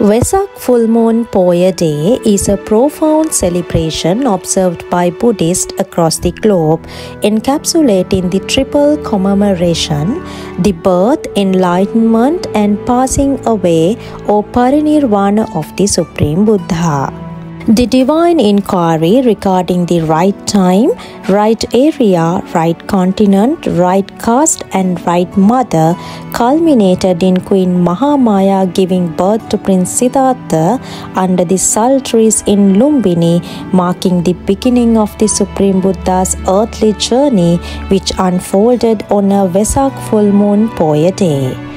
Vesak Full Moon Poya Day is a profound celebration observed by Buddhists across the globe, encapsulating the triple commemoration the birth, enlightenment, and passing away or parinirvana of the Supreme Buddha. The divine inquiry regarding the right time, right area, right continent, right caste, and right mother culminated in Queen Mahamaya giving birth to Prince Siddhartha under the sal trees in Lumbini, marking the beginning of the Supreme Buddha's earthly journey, which unfolded on a Vesak full moon Poya day.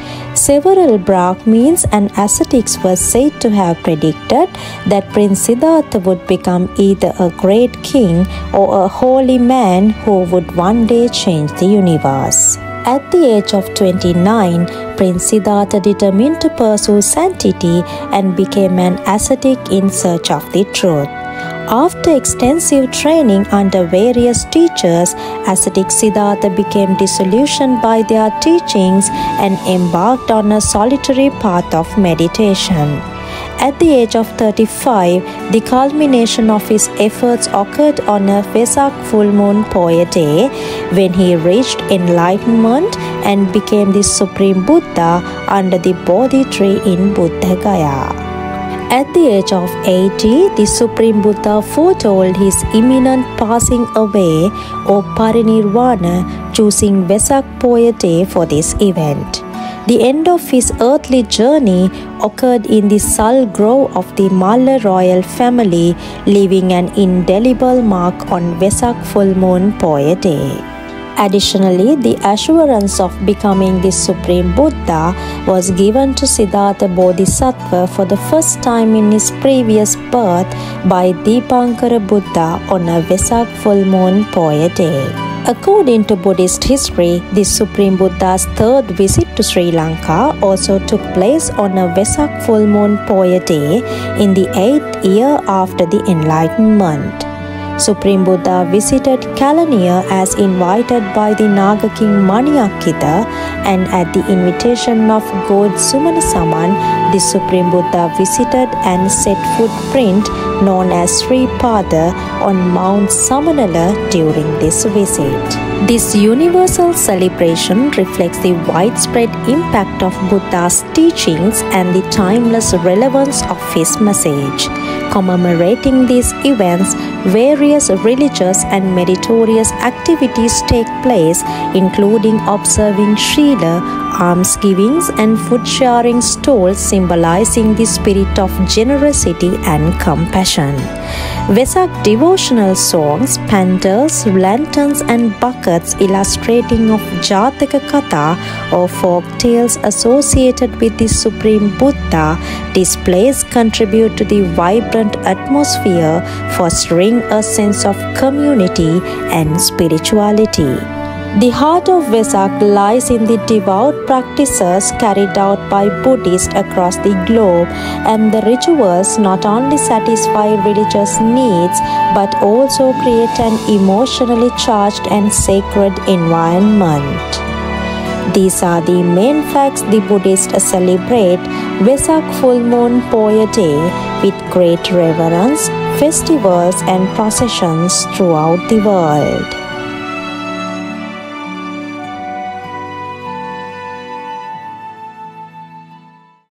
Several Brahmins and ascetics were said to have predicted that Prince Siddhartha would become either a great king or a holy man who would one day change the universe. At the age of 29, Prince Siddhartha determined to pursue sanctity and became an ascetic in search of the truth. After extensive training under various teachers, ascetic Siddhartha became disillusioned by their teachings and embarked on a solitary path of meditation. At the age of 35, the culmination of his efforts occurred on a Vesak full moon Poya day when he reached enlightenment and became the Supreme Buddha under the Bodhi tree in Buddha Gaya. At the age of 80, the Supreme Buddha foretold his imminent passing away or parinirvana, choosing Vesak Poya day for this event. The end of his earthly journey occurred in the Sal Grove of the Malla royal family, leaving an indelible mark on Vesak full moon Poya day. Additionally, the assurance of becoming the Supreme Buddha was given to Siddhartha Bodhisattva for the first time in his previous birth by Dipankara Buddha on a Vesak full moon Poya day. According to Buddhist history, the Supreme Buddha's third visit to Sri Lanka also took place on a Vesak full moon Poya day in the eighth year after the Enlightenment. Supreme Buddha visited Kelaniya as invited by the Naga king Maniakkita and at the invitation of God Sumanasaman, the Supreme Buddha visited and set footprint known as Sri Pada on Mount Samanala during this visit. This universal celebration reflects the widespread impact of Buddha's teachings and the timeless relevance of his message. Commemorating these events, various religious and meritorious activities take place, including observing Sheela, almsgivings, and food sharing stalls symbolizing the spirit of generosity and compassion. Vesak devotional songs, pandals, lanterns, and buckets illustrating of Jataka Katha or folk tales associated with the Supreme Buddha displays contribute to the vibrant atmosphere, fostering a sense of community and spirituality. The heart of Vesak lies in the devout practices carried out by Buddhists across the globe, and the rituals not only satisfy religious needs but also create an emotionally charged and sacred environment. These are the main facts the Buddhists celebrate Vesak full moon Poya day with great reverence, festivals and processions throughout the world.